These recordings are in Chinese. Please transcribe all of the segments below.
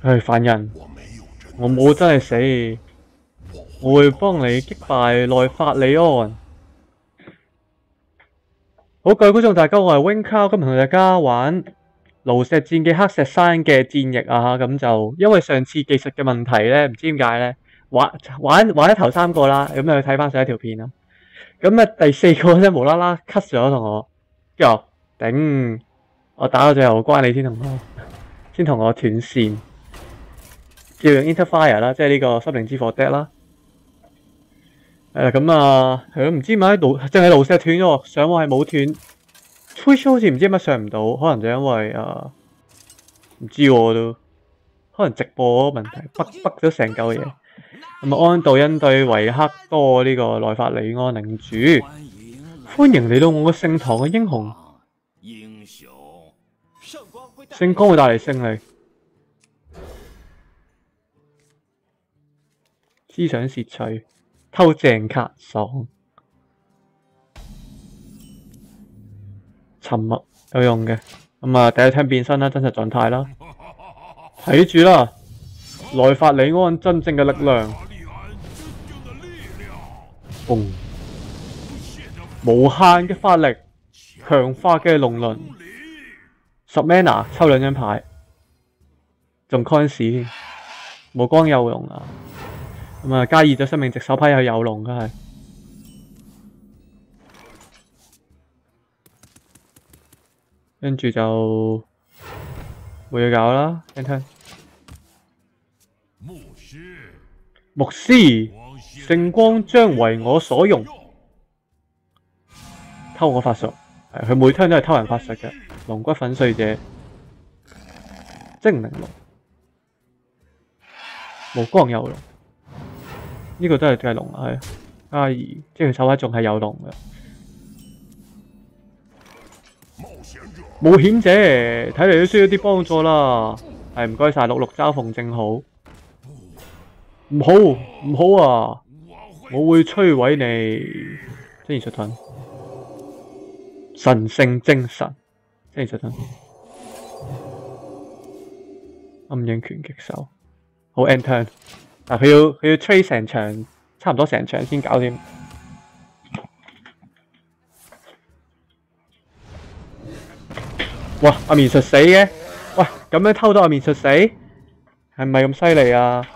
唉，犯人，我冇真系死，我会帮你击败内法里安。好，各位观众，大家我系 wingcar，今日同大家玩炉石战嘅黑石山嘅战役啊。咁就因为上次技术嘅问题咧，唔知点解咧，玩玩玩咗头三个啦，咁就睇翻上一条片啦。咁啊，第四个咧无啦啦 cut 咗同我，跟住顶，我打到最后关你先同我，先同我断线。叫 Interfire 啦，即系呢个心灵之火 Dead》啦。诶，咁啊，唔知點解路，即系喺路先断咗，上网系冇断。t w i t c h 好似唔知解上唔到，可能就因为诶，唔知我都，可能直播问题，崩崩咗成嚿嘢。咁啊，安道因对维克多呢个内法里安领主，欢迎嚟到我個圣堂嘅英雄。英雄，圣光会带嚟胜利。思想窃取，偷正卡爽，沉默有用嘅。咁啊，第一听变身啦，真实状态啦，睇住啦，来法里安真正嘅力量，哦，无限嘅法力，强化嘅龙鳞，十 mana 抽两张牌，仲 con 冇光有用啊！咁啊，加二咗生命值，首批系有龙，真系。跟住就，冇嘢搞啦听听。牧师，牧师，圣光将为我所用，偷我法术，系佢每听都系偷人法术嘅，龙骨粉碎者，精灵龙，无光有龙。呢个都系都系龙，系加二，即系手位仲系有龙嘅。冒险者睇嚟都需要啲帮助啦，系唔该晒六六嘲逢正好，唔好唔好啊！我会摧毁你，真系术盾，神圣精神，真系术盾，暗影拳击手，好 e n t e r n 啊，佢要佢要吹成场，差唔多成场先搞掂。哇！阿面术死嘅，喂，咁样偷到阿面术死，系咪咁犀利啊？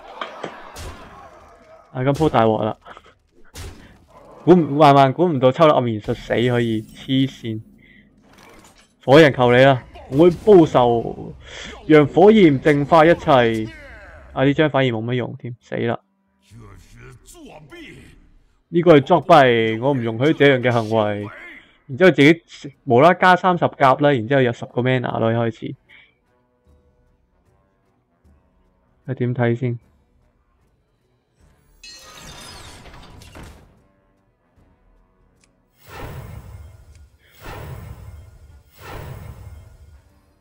系咁铺大镬啦，估唔万万估唔到抽到阿面术死可以黐线，火焰求你啦，我会报仇，让火焰净化一切。啊！呢张反而冇乜用添，死啦！呢个系作弊，我唔容许这样嘅行为。然之后自己无啦加三十甲啦，然之后有十个 mana 咯，一开始。你点睇先？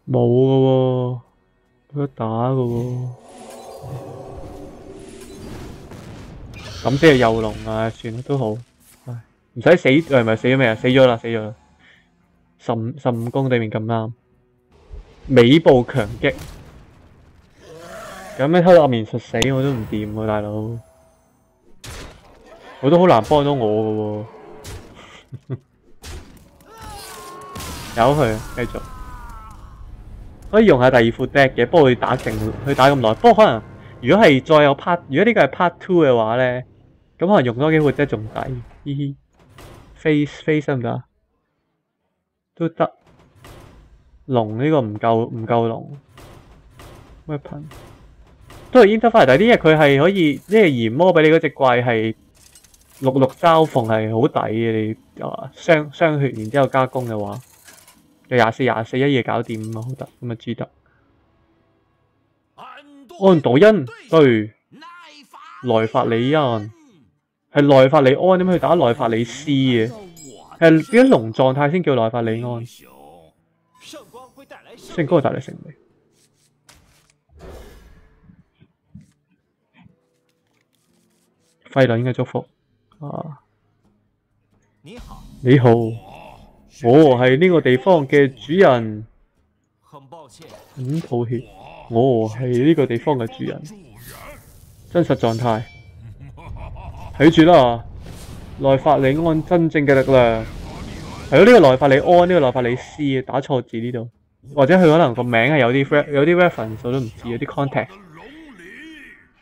冇噶喎，冇得打噶喎。咁即系幼龙啊！算啦，都好，唉，唔使死，诶，唔系死咗未啊？死咗啦，死咗啦！十五十五宫对面咁啱，尾部强击，咁样偷到面术死，我都唔掂喎，大佬，我都好难帮到我噶喎，走 佢，继续，可以用下第二副 deck 嘅，不过佢打成，佢打咁耐，不过可能如果系再有 part，如果呢个系 part two 嘅话咧。咁可能用多幾會真都仲抵，嘻嘻。face face 得唔得？都得。龙呢个唔够唔够龙。咩喷？都系烟抽翻嚟，但系啲嘢佢系可以，即系炎魔俾你嗰只怪系六六嘲凤系好抵嘅，你啊伤伤血，然之后加攻嘅话，就廿四廿四一夜搞掂啊，好得咁啊，知得。安杜因对来法里恩。系内法里安点解去打内法里斯嘅？系点解龙状态先叫内法里安？圣光会带来胜利，费伦应该祝福。啊！你好，你好，我系呢个地方嘅主人。很抱歉，很抱歉，我系呢个地方嘅主人。真实状态。睇住啦，内法里安真正嘅力量，系咯呢个内法里安呢个内法里斯打错字呢度，或者佢可能个名系有啲 ref 有啲 reference 我都唔知有啲 contact，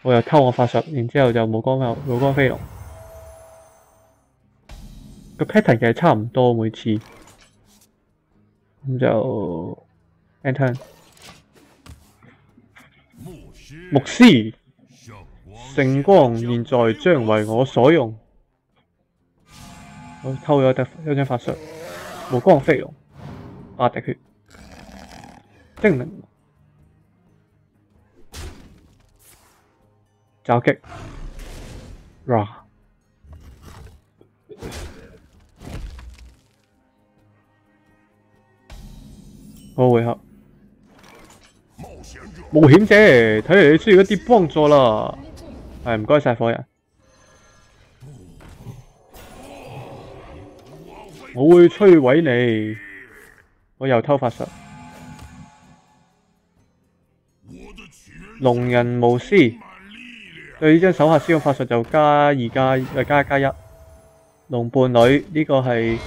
我又偷我法术，然之后就冇光冇光飞龙，个 pattern 其实差唔多每次，咁就 enter 牧师。圣光现在将为我所用，我偷有特有张法术，无光飞用，加滴血，证明，爪击，哇，我回合，冒险者，睇嚟你需要一啲帮助啦。系唔该，晒火人，我会摧毁你。我又偷法术，龙人巫师对呢张手下施用法术就加二加诶加加一龙伴侣呢个系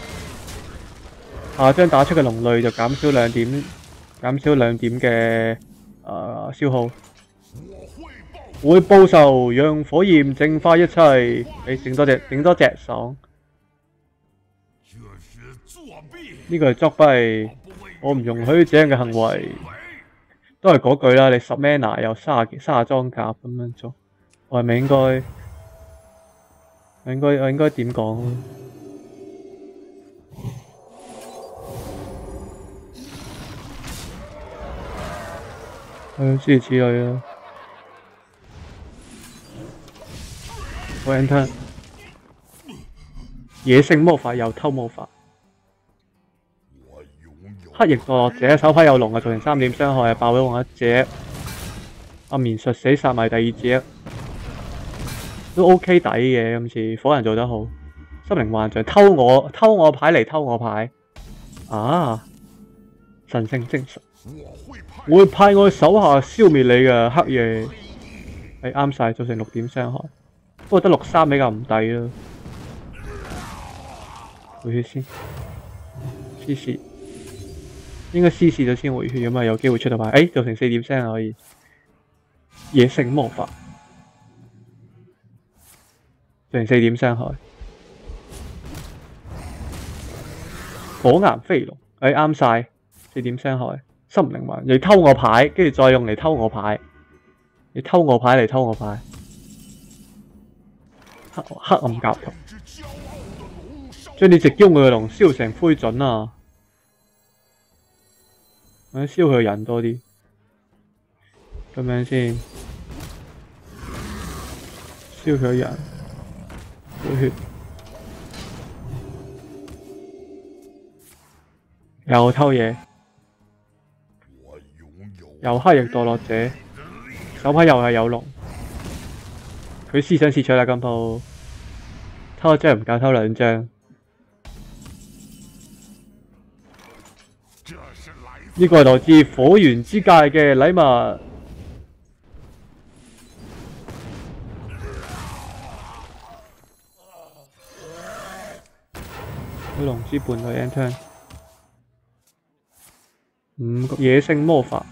下张打出嘅龙类就减少两点，减少两点嘅诶消耗。会报仇，让火焰净化一切。你整多只，整多只爽。呢个系作弊，我唔容许这样嘅行为。都系嗰句啦，你十 man a 有卅廿卅廿装甲咁样做，我系咪应该？我应该我应该点讲？我要知住佢啊！火人听，野性魔法又偷魔法，黑翼个者手牌有龙啊，造成三点伤害啊，爆咗我一只。阿绵术死杀埋第二只，都 OK 抵嘅。今次火人做得好，心灵幻象偷我偷我牌嚟偷我牌啊！神圣精神，我会派我手下消灭你嘅黑夜。系啱晒，造成六点伤害。不过得六三比较唔抵咯。回血先，施试，应该施试咗先回血咁啊有机会出到牌。诶，造成四点伤可以，野性魔法，造成四点伤害。火岩飞龙，诶啱晒，四点伤害。心灵环，你偷我牌，跟住再用嚟偷我牌，你偷我牌嚟偷我牌。黑暗甲龙，将你食中嘅龙烧成灰烬啊！我烧佢人多啲，咁样先烧佢人补血。又偷嘢，又黑翼堕落者，手牌又系有龙，佢思想错咗啦，今铺。偷張唔夠偷两张。呢个系来自火源之界嘅礼物。龙之伴侶 Enter，五個野性魔法，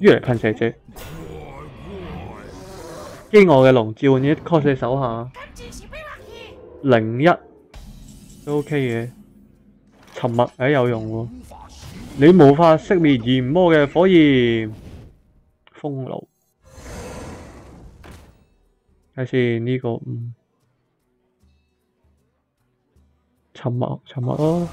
越嚟喷犀利。饥饿嘅龙召唤啲 c o s 手下。零一都 OK 嘅，沉默系有用喎。你无法熄灭炎魔嘅火焰，风路。睇下先呢个，沉默沉默咯。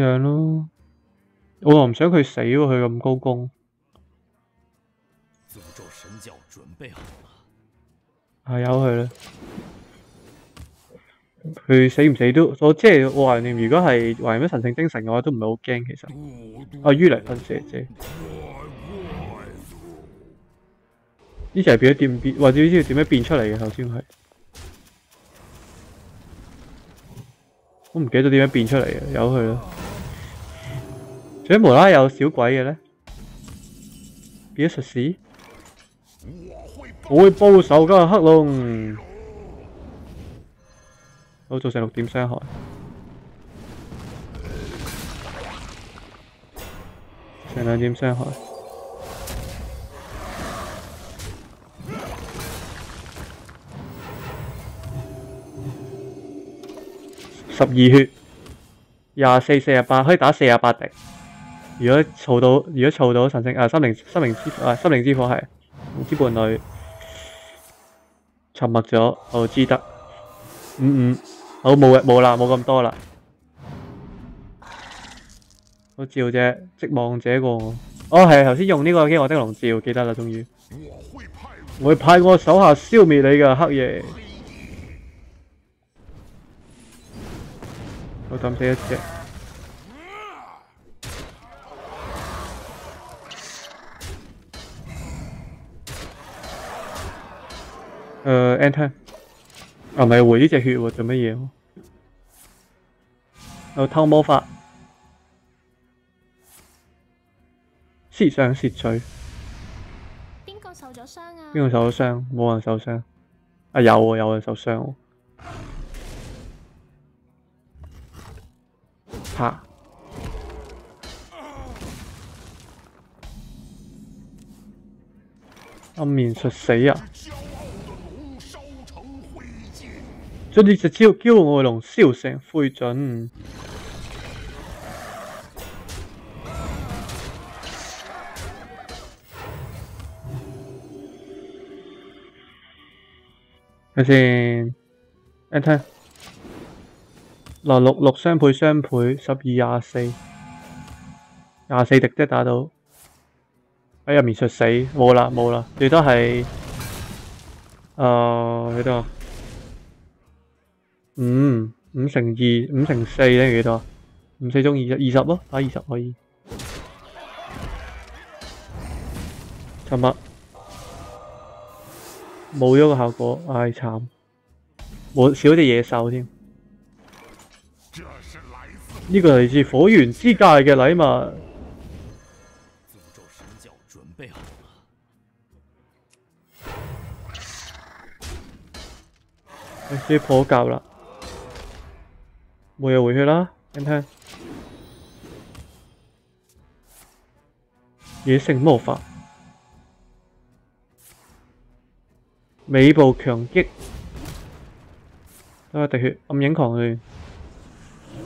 样咯，我又唔想佢死，佢咁高功。诅咒神教准备好了，系由佢啦。佢死唔死都，我即系我怀念。如果系怀念神圣精神嘅话，都唔系好惊。其实，啊，越嚟喷蛇姐，呢只系变咗点变，或者呢条点样变出嚟嘅？头先系，我唔记得点样变出嚟嘅，由佢啦。点无啦？有小鬼嘅咧，点出屎？我会报仇噶，黑龙，我做成六点伤害，成两点伤害，十二血，廿四四廿八，可以打四廿八滴。如果凑到，如果凑到，神圣啊，心灵心灵之啊，心灵之火系之伴侣，沉默咗，我知得，嗯嗯，好冇冇啦，冇咁多啦，我照只寂望者个我，哦系头先用呢个《饥饿的狼》照，记得啦，终于，我会派我手下消灭你嘅黑夜，我抌死一只。诶，Ant，系咪回呢只血喎？做乜嘢？又偷魔法，设想窃取。边个受咗伤啊？边个受咗伤？冇人受伤。啊有啊有人受伤。吓。暗面术死啊！佢哋就烧叫外龙，烧成灰烬。系先，睇睇，嗱六六双倍双倍，十二廿四，廿四滴即系打到喺入面出死，冇啦冇啦，最多系诶喺度。五五乘二五乘四等于几多？五四中二十，二十咯，打二十可以。寻日冇咗个效果，唉惨！我少只野兽添。呢个嚟自火源之界嘅礼物。啲破旧啦。冇嘢回去啦，听听。野性魔法，尾部强击，等一滴血，暗影狂乱，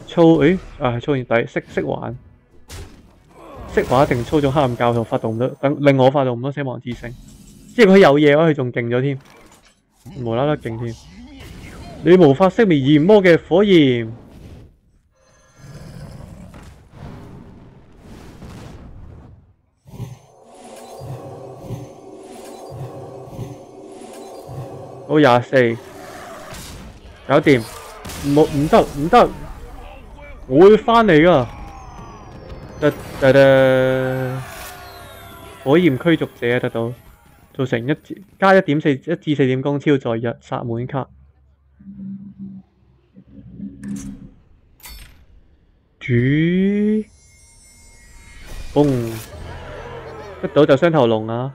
操，诶，啊系操完底，识识玩，识玩一定操纵黑暗教徒发动唔到，等令我发动唔到死亡之神，即系佢有嘢，佢仲劲咗添，无啦啦劲添，你无法熄灭炎魔嘅火焰。我廿四，搞掂，冇唔得唔得，我会翻嚟噶，得得得，火焰驱逐者得到，造成一加一点四一至四点攻，超载日杀满卡，主，嘣，得到就双头龙啊！